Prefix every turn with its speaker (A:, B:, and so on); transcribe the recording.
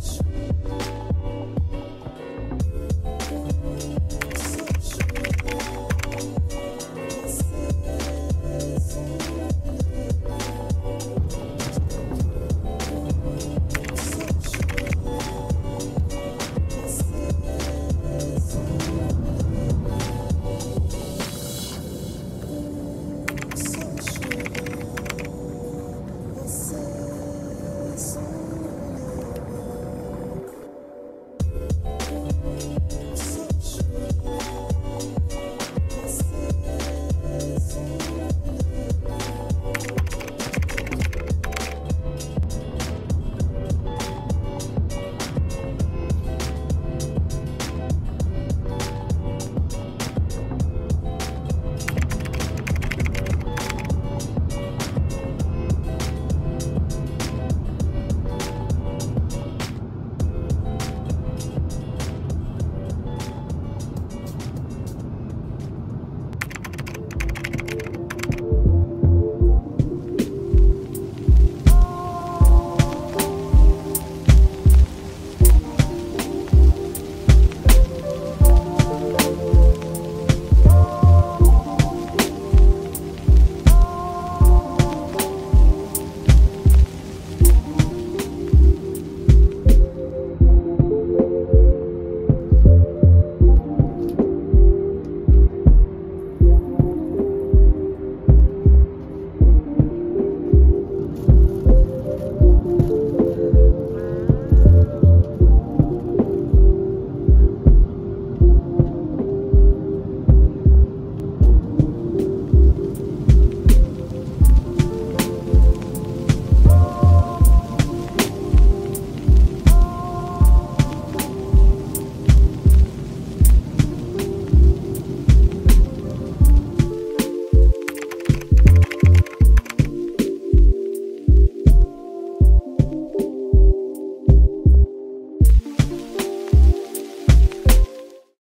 A: touch.